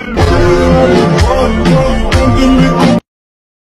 Amen.